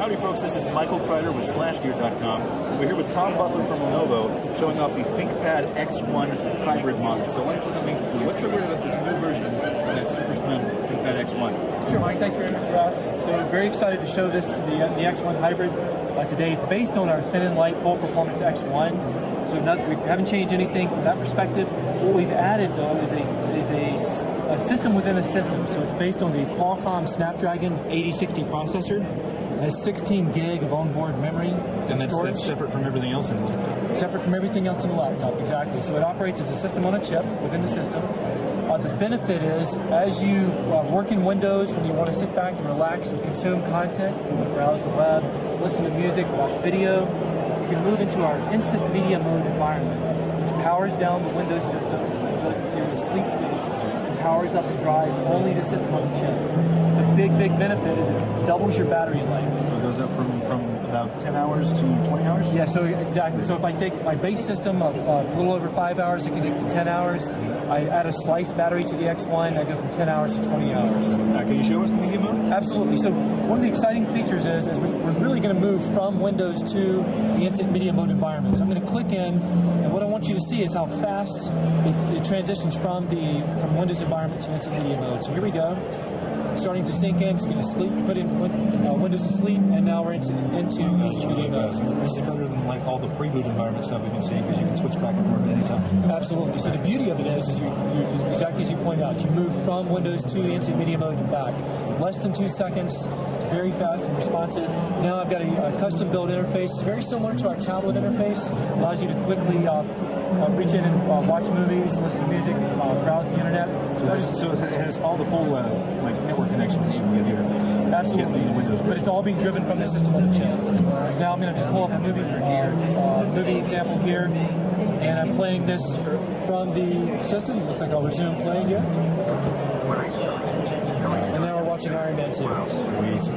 Howdy, folks. This is Michael Kreider with SlashGear.com. We're here with Tom Butler from Lenovo showing off the ThinkPad X1 hybrid model. So, why don't you tell me what's so weird about this new version of that super slim ThinkPad X1? Sure, Mike. Thanks very much for asking. So, very excited to show this the uh, the X1 hybrid uh, today. It's based on our thin and light full performance X1. So, not, we haven't changed anything from that perspective. What we've added though is a is a a system within a system. So it's based on the Qualcomm Snapdragon 8060 processor. It has 16 gig of onboard memory and that's, that's separate from everything else in the laptop. Separate from everything else in the laptop, exactly. So it operates as a system on a chip within the system. Uh, the benefit is, as you uh, work in Windows, when you want to sit back and relax and consume content, you browse the web, listen to music, watch video, you can move into our instant media mode environment, which powers down the Windows system, so it goes into a sleep state, powers up and dries only the system on the chip. The big, big benefit is it doubles your battery life. So it goes up from about 10 hours to 20 hours? Yeah, so exactly. So if I take my base system of uh, a little over five hours, I can get to 10 hours. I add a slice battery to the X1, I go from 10 hours to 20 hours. Now, can you show us the media mode? Absolutely. So one of the exciting features is, is we, we're really going to move from Windows to the instant media mode environment. So I'm going to click in, and what I want you to see is how fast it, it transitions from the from Windows environment to instant media mode. So here we go starting to sink in. It's going to sleep, put in uh, Windows to sleep, and now we're into, into instant media mode. This is better than like all the pre-boot environment stuff we've been seeing because you can switch back and forth at any time. Absolutely. So the beauty of it is, is you, you, exactly as you point out, you move from Windows to instant media mode and back. Less than two seconds. It's very fast and responsive. Now I've got a, a custom built interface. It's very similar to our tablet interface. Allows you to quickly uh, uh, reach in and uh, watch movies, listen to music, uh, browse the internet. So, so it has all the full uh, like network connections that you can get here. Absolutely. Windows. But it's all being driven from the system on the chip. So now I'm going to just pull up a movie, uh, movie example here, and I'm playing this from the system. Looks like I'll resume playing here. And now we're watching Iron Man 2. Sweet.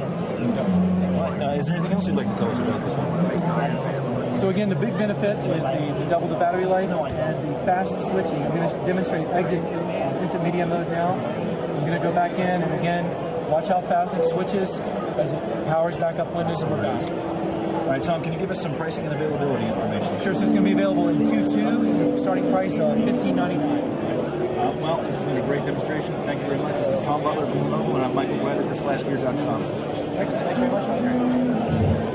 Uh, is there anything else you'd like to tell us about this one? So again, the big benefit is the, the double the battery life and the fast switching. I'm going to demonstrate exit instant media mode now. I'm going to go back in and again, watch how fast it switches as it powers back up Windows and we're back. All right, Tom, can you give us some pricing and availability information? Sure, so it's going to be available in Q2, starting price of $15.99. Uh, well, this has been a great demonstration. Thank you very much. This is Tom Butler from Lenovo, and I'm Michael Kreider for SlashGear.com. Thanks, thanks very much.